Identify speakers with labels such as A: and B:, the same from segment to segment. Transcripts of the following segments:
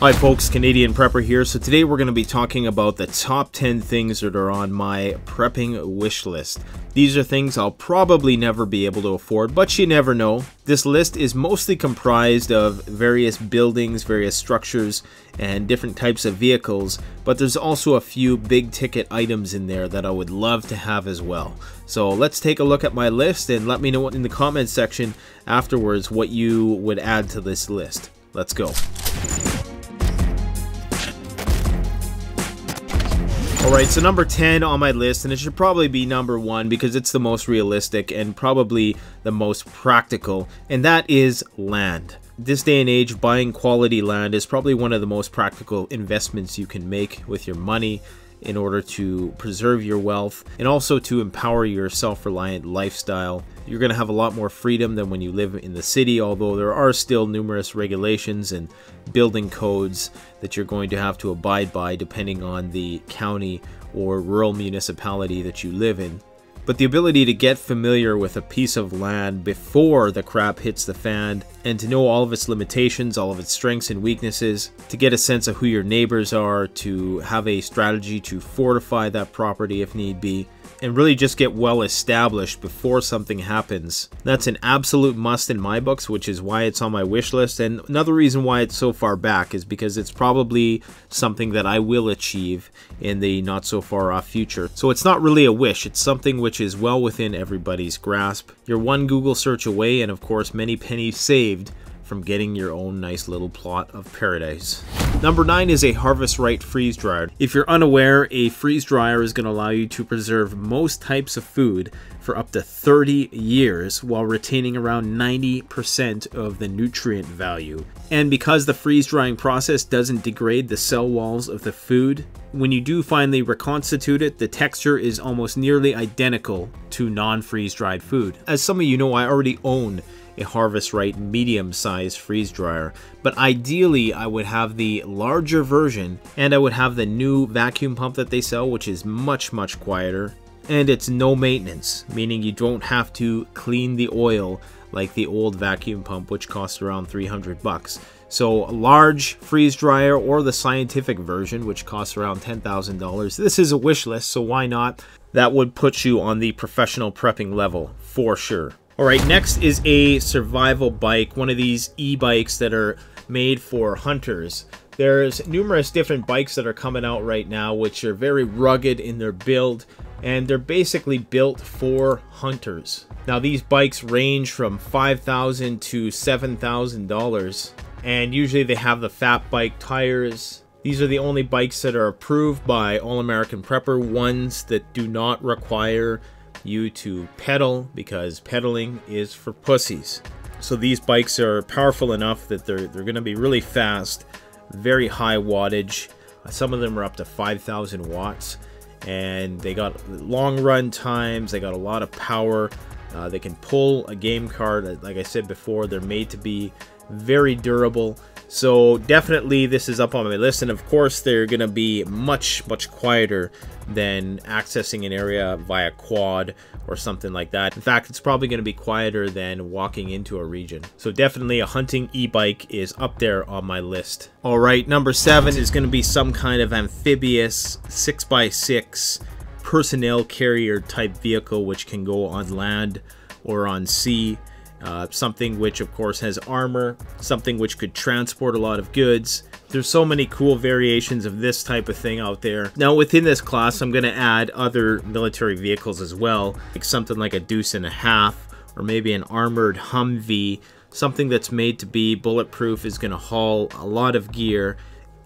A: Hi folks, Canadian Prepper here. So today we're going to be talking about the top 10 things that are on my prepping wish list. These are things I'll probably never be able to afford, but you never know. This list is mostly comprised of various buildings, various structures, and different types of vehicles, but there's also a few big ticket items in there that I would love to have as well. So let's take a look at my list and let me know in the comments section afterwards what you would add to this list. Let's go. Alright, so number 10 on my list, and it should probably be number 1 because it's the most realistic and probably the most practical, and that is land. This day and age, buying quality land is probably one of the most practical investments you can make with your money in order to preserve your wealth and also to empower your self-reliant lifestyle. You're going to have a lot more freedom than when you live in the city, although there are still numerous regulations and building codes that you're going to have to abide by depending on the county or rural municipality that you live in but the ability to get familiar with a piece of land before the crap hits the fan and to know all of its limitations, all of its strengths and weaknesses, to get a sense of who your neighbors are, to have a strategy to fortify that property if need be, and really just get well established before something happens. That's an absolute must in my books, which is why it's on my wish list. And another reason why it's so far back is because it's probably something that I will achieve in the not so far off future. So it's not really a wish, it's something which is well within everybody's grasp. You're one Google search away, and of course, many pennies saved from getting your own nice little plot of paradise. Number 9 is a Harvest Right freeze dryer. If you're unaware, a freeze dryer is going to allow you to preserve most types of food for up to 30 years while retaining around 90% of the nutrient value. And because the freeze drying process doesn't degrade the cell walls of the food, when you do finally reconstitute it, the texture is almost nearly identical to non-freeze dried food. As some of you know, I already own a Harvest Right medium size freeze dryer. But ideally, I would have the larger version and I would have the new vacuum pump that they sell, which is much, much quieter. And it's no maintenance, meaning you don't have to clean the oil like the old vacuum pump, which costs around 300 bucks. So a large freeze dryer or the scientific version, which costs around $10,000. This is a wish list, so why not? That would put you on the professional prepping level for sure. Alright, next is a survival bike, one of these e-bikes that are made for hunters. There's numerous different bikes that are coming out right now which are very rugged in their build and they're basically built for hunters. Now these bikes range from 5,000 to $7,000 and usually they have the fat bike tires. These are the only bikes that are approved by All American Prepper, ones that do not require you to pedal because pedaling is for pussies. So these bikes are powerful enough that they're, they're going to be really fast, very high wattage. Some of them are up to 5,000 watts and they got long run times, they got a lot of power. Uh, they can pull a game card, like I said before, they're made to be very durable. So definitely this is up on my list and of course they're going to be much much quieter than accessing an area via quad or something like that. In fact, it's probably going to be quieter than walking into a region. So definitely a hunting e-bike is up there on my list. All right, number seven is going to be some kind of amphibious 6x6 personnel carrier type vehicle which can go on land or on sea uh, something which of course has armor, something which could transport a lot of goods. There's so many cool variations of this type of thing out there. Now within this class I'm going to add other military vehicles as well, like something like a Deuce and a Half, or maybe an armored Humvee, something that's made to be bulletproof is going to haul a lot of gear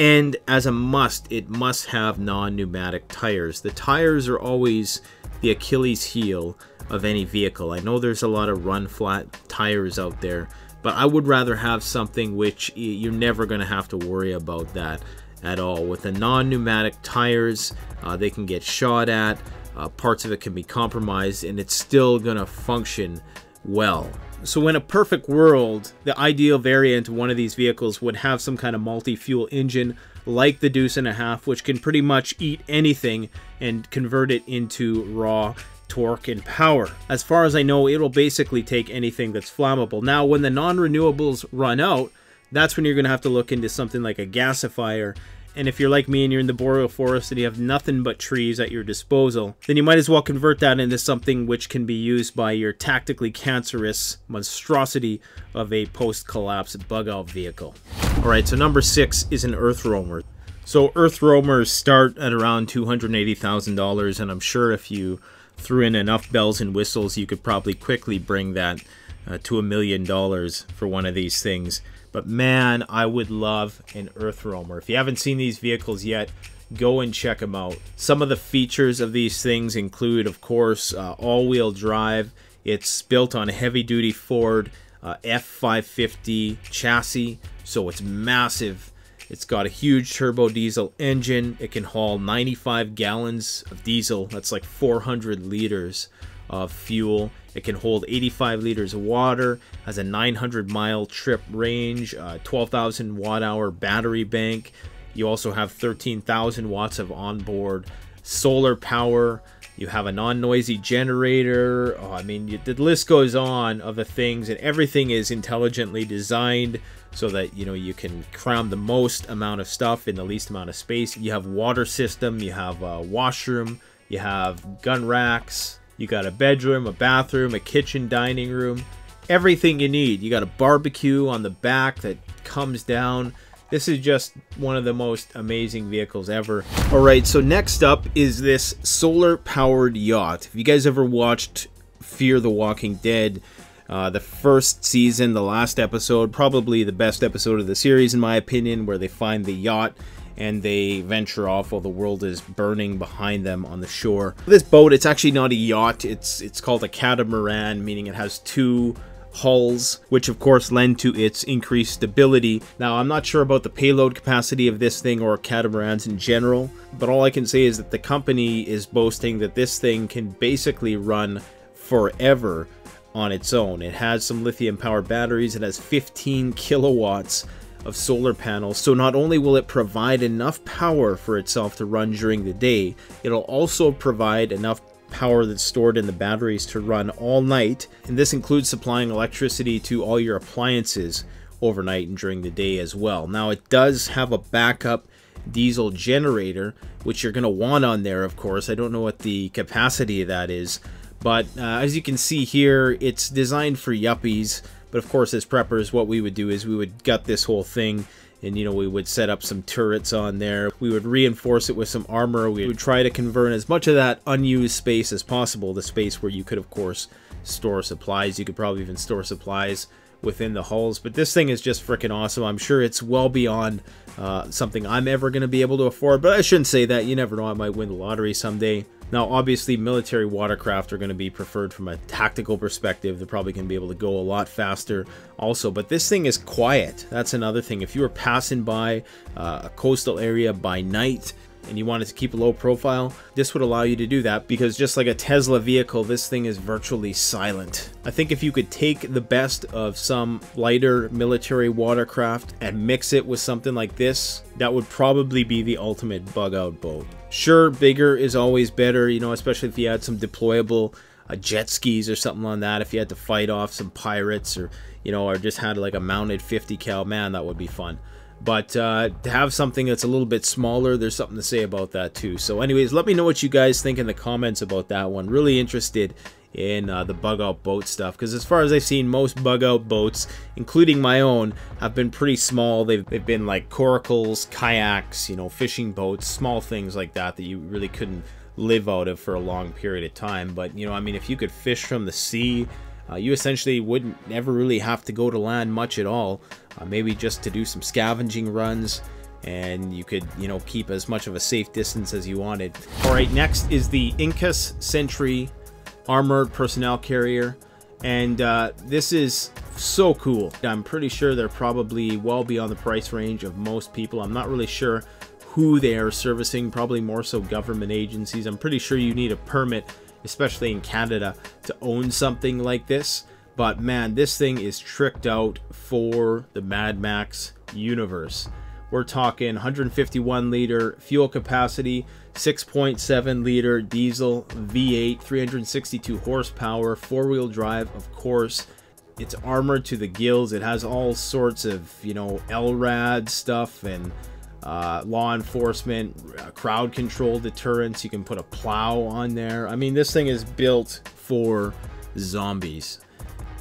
A: and as a must, it must have non-pneumatic tires. The tires are always the Achilles heel of any vehicle. I know there's a lot of run flat tires out there, but I would rather have something which you're never going to have to worry about that at all. With the non-pneumatic tires, uh, they can get shot at, uh, parts of it can be compromised, and it's still going to function well. So in a perfect world, the ideal variant of one of these vehicles would have some kind of multi-fuel engine like the Deuce and a Half, which can pretty much eat anything and convert it into raw torque, and power. As far as I know, it'll basically take anything that's flammable. Now, when the non-renewables run out, that's when you're going to have to look into something like a gasifier. And if you're like me and you're in the boreal forest and you have nothing but trees at your disposal, then you might as well convert that into something which can be used by your tactically cancerous monstrosity of a post-collapse bug-out vehicle. Alright, so number six is an Earth Roamer. So Earth Roamers start at around $280,000 and I'm sure if you threw in enough bells and whistles you could probably quickly bring that uh, to a million dollars for one of these things. But man, I would love an Earth Roamer. If you haven't seen these vehicles yet, go and check them out. Some of the features of these things include, of course, uh, all-wheel drive. It's built on a heavy-duty Ford uh, F550 chassis, so it's massive. It's got a huge turbo diesel engine. It can haul 95 gallons of diesel. That's like 400 liters of fuel. It can hold 85 liters of water, has a 900 mile trip range, uh, 12,000 watt hour battery bank. You also have 13,000 watts of onboard solar power. You have a non-noisy generator. Oh, I mean, the list goes on of the things, and everything is intelligently designed so that you know you can cram the most amount of stuff in the least amount of space. You have water system. You have a washroom. You have gun racks. You got a bedroom, a bathroom, a kitchen, dining room, everything you need. You got a barbecue on the back that comes down. This is just one of the most amazing vehicles ever. All right, so next up is this solar powered yacht. If you guys ever watched Fear the Walking Dead, uh, the first season, the last episode, probably the best episode of the series in my opinion, where they find the yacht and they venture off while the world is burning behind them on the shore. This boat, it's actually not a yacht. It's it's called a catamaran, meaning it has two hulls, which of course lend to its increased stability. Now, I'm not sure about the payload capacity of this thing or catamarans in general, but all I can say is that the company is boasting that this thing can basically run forever on its own. It has some lithium power batteries, it has 15 kilowatts of solar panels, so not only will it provide enough power for itself to run during the day, it'll also provide enough power that's stored in the batteries to run all night, and this includes supplying electricity to all your appliances overnight and during the day as well. Now it does have a backup diesel generator, which you're going to want on there, of course. I don't know what the capacity of that is, but uh, as you can see here, it's designed for yuppies. But of course, as preppers, what we would do is we would gut this whole thing and you know we would set up some turrets on there. We would reinforce it with some armor. We would try to convert as much of that unused space as possible the space where you could of course store supplies. You could probably even store supplies within the hulls but this thing is just freaking awesome. I'm sure it's well beyond uh, something i'm ever going to be able to afford but i shouldn't say that you never know i might win the lottery someday now, obviously, military watercraft are going to be preferred from a tactical perspective. They're probably going to be able to go a lot faster also, but this thing is quiet. That's another thing. If you were passing by uh, a coastal area by night, and you wanted to keep a low profile, this would allow you to do that because just like a Tesla vehicle, this thing is virtually silent. I think if you could take the best of some lighter military watercraft and mix it with something like this, that would probably be the ultimate bug out boat. Sure, bigger is always better, you know, especially if you had some deployable uh, jet skis or something on that. If you had to fight off some pirates or, you know, or just had like a mounted 50 cal, man, that would be fun. But uh, to have something that's a little bit smaller, there's something to say about that too. So anyways, let me know what you guys think in the comments about that one. Really interested in uh, the bug out boat stuff because as far as I've seen most bug out boats including my own have been pretty small they've, they've been like coracles kayaks you know fishing boats small things like that that you really couldn't live out of for a long period of time but you know I mean if you could fish from the sea uh, you essentially wouldn't never really have to go to land much at all. Uh, maybe just to do some scavenging runs and you could, you know, keep as much of a safe distance as you wanted. All right, next is the Inkas Sentry Armored Personnel Carrier. And uh, this is so cool. I'm pretty sure they're probably well beyond the price range of most people. I'm not really sure who they are servicing, probably more so government agencies. I'm pretty sure you need a permit especially in Canada, to own something like this. But man, this thing is tricked out for the Mad Max universe. We're talking 151 liter fuel capacity, 6.7 liter diesel V8, 362 horsepower, four wheel drive, of course, It's armored to the gills. It has all sorts of, you know, LRAD stuff and uh, law enforcement, uh, crowd control deterrence. You can put a plow on there. I mean, this thing is built for zombies.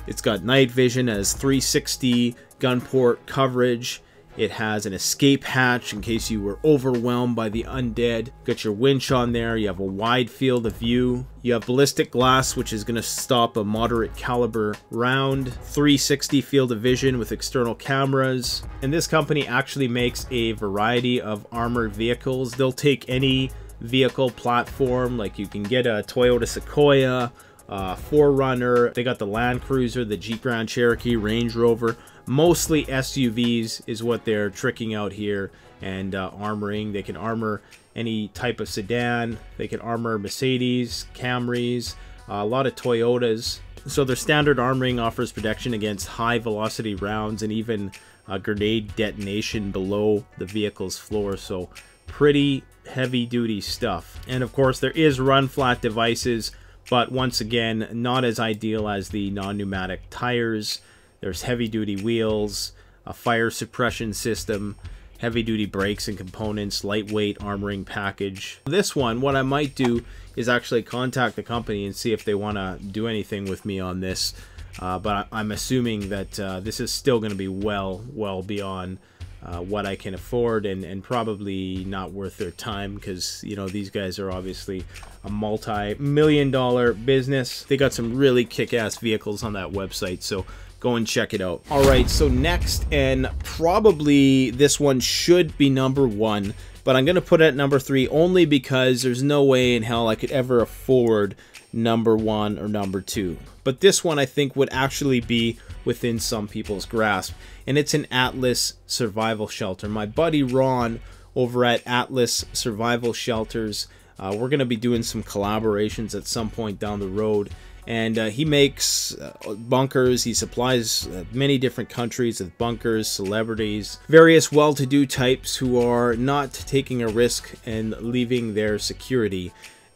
A: It's got night vision, as 360 gun port coverage. It has an escape hatch in case you were overwhelmed by the undead. Got your winch on there. You have a wide field of view. You have ballistic glass, which is going to stop a moderate caliber round. 360 field of vision with external cameras. And this company actually makes a variety of armored vehicles. They'll take any vehicle platform, like you can get a Toyota Sequoia, uh, 4Runner. They got the Land Cruiser, the Jeep Grand Cherokee, Range Rover mostly SUVs is what they're tricking out here and uh, armoring. They can armor any type of sedan. They can armor Mercedes, Camrys, uh, a lot of Toyotas. So their standard armoring offers protection against high velocity rounds and even a grenade detonation below the vehicle's floor. So pretty heavy duty stuff. And of course there is run flat devices, but once again, not as ideal as the non-pneumatic tires. There's heavy duty wheels, a fire suppression system, heavy duty brakes and components, lightweight armoring package. This one, what I might do is actually contact the company and see if they want to do anything with me on this. Uh, but I'm assuming that uh, this is still going to be well, well beyond uh, what I can afford and, and probably not worth their time because, you know, these guys are obviously a multi-million dollar business. They got some really kick-ass vehicles on that website. So go and check it out. All right, so next, and probably this one should be number one, but I'm going to put it at number three only because there's no way in hell I could ever afford number one or number two. But this one I think would actually be within some people's grasp, and it's an Atlas survival shelter. My buddy Ron over at Atlas Survival Shelters, uh, we're going to be doing some collaborations at some point down the road and uh, he makes uh, bunkers. He supplies uh, many different countries with bunkers, celebrities, various well-to-do types who are not taking a risk and leaving their security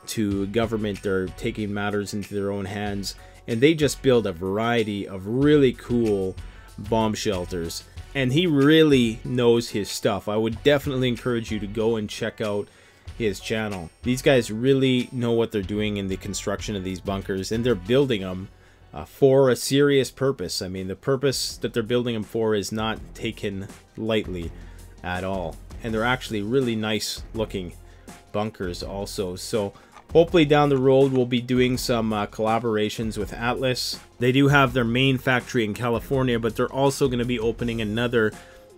A: to government. They're taking matters into their own hands, and they just build a variety of really cool bomb shelters. And he really knows his stuff. I would definitely encourage you to go and check out his channel. These guys really know what they're doing in the construction of these bunkers and they're building them uh, for a serious purpose. I mean, the purpose that they're building them for is not taken lightly at all. And they're actually really nice looking bunkers also. So hopefully down the road we'll be doing some uh, collaborations with Atlas. They do have their main factory in California, but they're also going to be opening another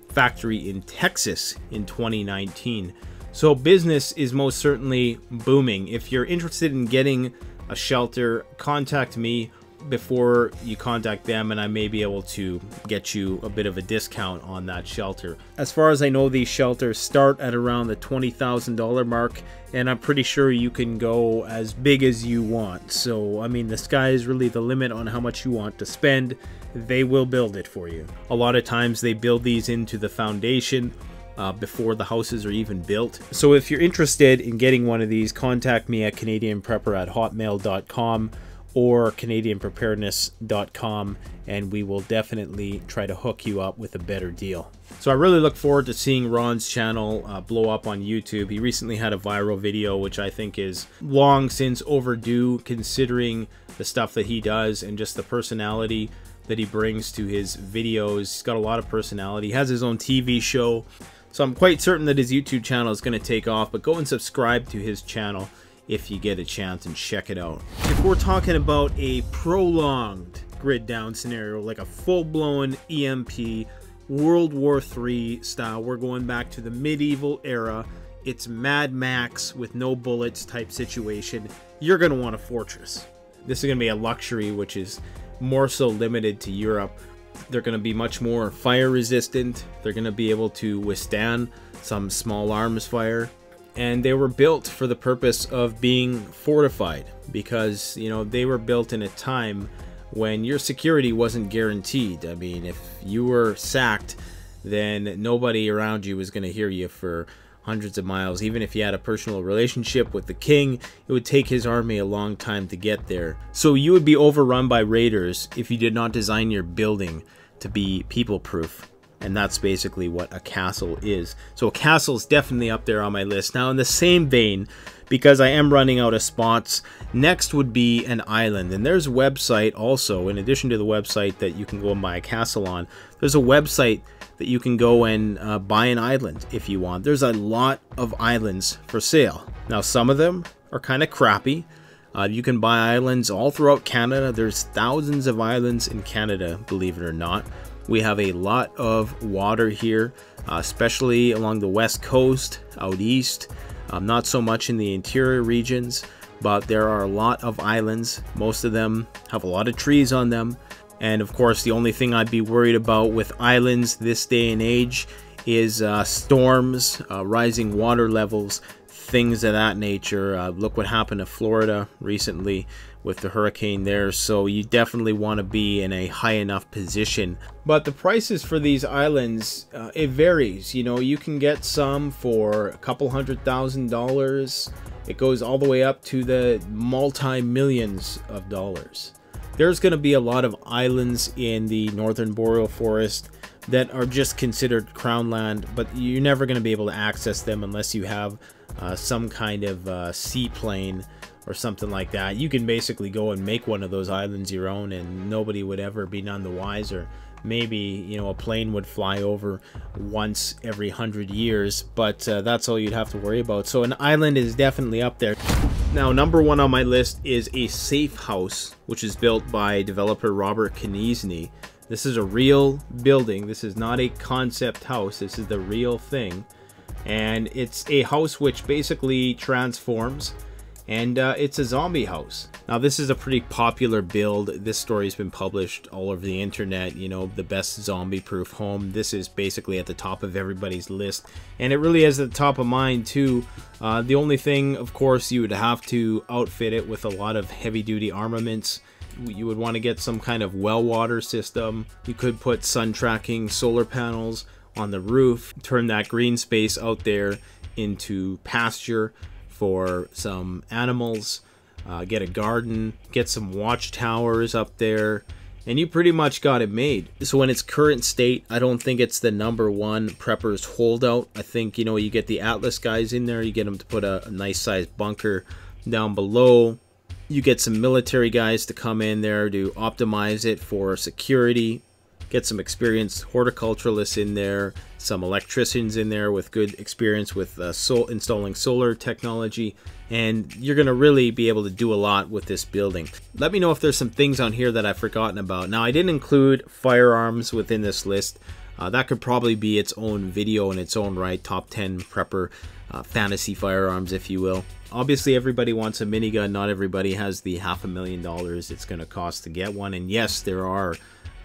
A: factory in Texas in 2019. So business is most certainly booming. If you're interested in getting a shelter, contact me before you contact them and I may be able to get you a bit of a discount on that shelter. As far as I know these shelters start at around the $20,000 mark and I'm pretty sure you can go as big as you want. So I mean the sky is really the limit on how much you want to spend. They will build it for you. A lot of times they build these into the foundation uh, before the houses are even built. So if you're interested in getting one of these, contact me at canadianprepper at hotmail.com or canadianpreparedness.com and we will definitely try to hook you up with a better deal. So I really look forward to seeing Ron's channel uh, blow up on YouTube. He recently had a viral video which I think is long since overdue considering the stuff that he does and just the personality that he brings to his videos. He's got a lot of personality. He has his own TV show so I'm quite certain that his YouTube channel is going to take off, but go and subscribe to his channel if you get a chance and check it out. If we're talking about a prolonged grid down scenario, like a full-blown EMP, World War III style, we're going back to the medieval era, it's Mad Max with no bullets type situation, you're going to want a fortress. This is going to be a luxury, which is more so limited to Europe they're going to be much more fire resistant. They're going to be able to withstand some small arms fire. And they were built for the purpose of being fortified because, you know, they were built in a time when your security wasn't guaranteed. I mean, if you were sacked, then nobody around you was going to hear you for hundreds of miles. Even if you had a personal relationship with the king, it would take his army a long time to get there. So you would be overrun by raiders if you did not design your building to be people proof. And that's basically what a castle is. So a castle is definitely up there on my list. Now, in the same vein, because I am running out of spots, next would be an island. And there's a website also, in addition to the website that you can go and buy a castle on, there's a website that you can go and uh, buy an island if you want. There's a lot of islands for sale. Now, some of them are kind of crappy. Uh, you can buy islands all throughout Canada. There's thousands of islands in Canada, believe it or not. We have a lot of water here, uh, especially along the west coast, out east. Um, not so much in the interior regions, but there are a lot of islands. Most of them have a lot of trees on them. And of course, the only thing I'd be worried about with islands this day and age is uh, storms, uh, rising water levels, things of that nature. Uh, look what happened to Florida recently with the hurricane there. So you definitely want to be in a high enough position. But the prices for these islands, uh, it varies. You know, you can get some for a couple hundred thousand dollars. It goes all the way up to the multi-millions of dollars. There's going to be a lot of islands in the northern boreal forest that are just considered crown land, but you're never going to be able to access them unless you have uh, some kind of uh, seaplane or something like that. You can basically go and make one of those islands your own and nobody would ever be none the wiser. Maybe, you know, a plane would fly over once every hundred years, but uh, that's all you'd have to worry about. So an island is definitely up there. Now, number one on my list is a safe house, which is built by developer Robert Konieczny. This is a real building. This is not a concept house. This is the real thing. And it's a house which basically transforms and uh, it's a zombie house. Now this is a pretty popular build. This story has been published all over the internet, you know, the best zombie proof home. This is basically at the top of everybody's list and it really is at the top of mine too. Uh, the only thing, of course, you would have to outfit it with a lot of heavy duty armaments. You would want to get some kind of well water system. You could put sun tracking solar panels on the roof, turn that green space out there into pasture for some animals, uh, get a garden, get some watchtowers up there, and you pretty much got it made. So in its current state, I don't think it's the number one preppers holdout. I think, you know, you get the Atlas guys in there, you get them to put a, a nice sized bunker down below. You get some military guys to come in there to optimize it for security, get some experienced horticulturalists in there, some electricians in there with good experience with uh, sol installing solar technology, and you're going to really be able to do a lot with this building. Let me know if there's some things on here that I've forgotten about. Now, I didn't include firearms within this list. Uh, that could probably be its own video in its own right, top 10 prepper uh, fantasy firearms, if you will. Obviously, everybody wants a minigun. Not everybody has the half a million dollars it's going to cost to get one. And yes, there are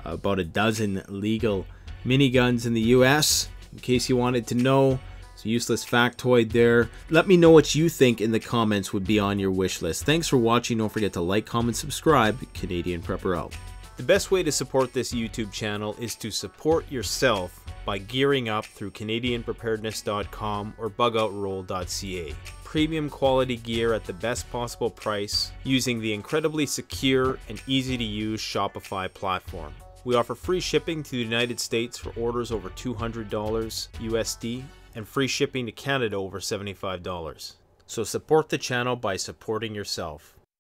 A: about a dozen legal miniguns in the US, in case you wanted to know. It's a useless factoid there. Let me know what you think in the comments would be on your wish list. Thanks for watching. Don't forget to like, comment, subscribe. Canadian Prepper out. The best way to support this YouTube channel is to support yourself by gearing up through CanadianPreparedness.com or BugOutRoll.ca. Premium quality gear at the best possible price using the incredibly secure and easy to use Shopify platform. We offer free shipping to the United States for orders over $200 USD and free shipping to Canada over $75. So support the channel by supporting yourself.